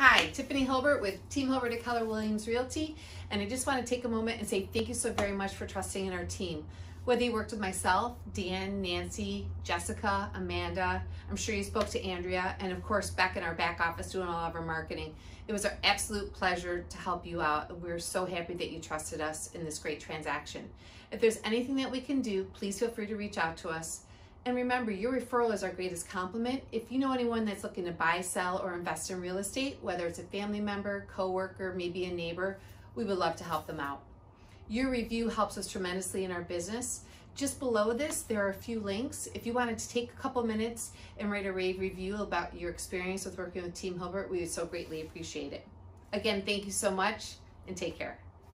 Hi, Tiffany Hilbert with Team Hilbert at Keller Williams Realty, and I just want to take a moment and say thank you so very much for trusting in our team. Whether you worked with myself, Dan, Nancy, Jessica, Amanda, I'm sure you spoke to Andrea, and of course back in our back office doing all of our marketing. It was our absolute pleasure to help you out. We're so happy that you trusted us in this great transaction. If there's anything that we can do, please feel free to reach out to us. And remember, your referral is our greatest compliment. If you know anyone that's looking to buy, sell, or invest in real estate, whether it's a family member, coworker, maybe a neighbor, we would love to help them out. Your review helps us tremendously in our business. Just below this, there are a few links. If you wanted to take a couple minutes and write a rave review about your experience with working with Team Hilbert, we would so greatly appreciate it. Again, thank you so much and take care.